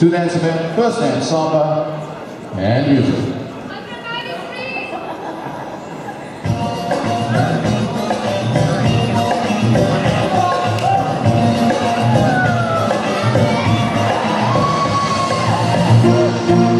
Two dance event, first dance, samba, and music. Thank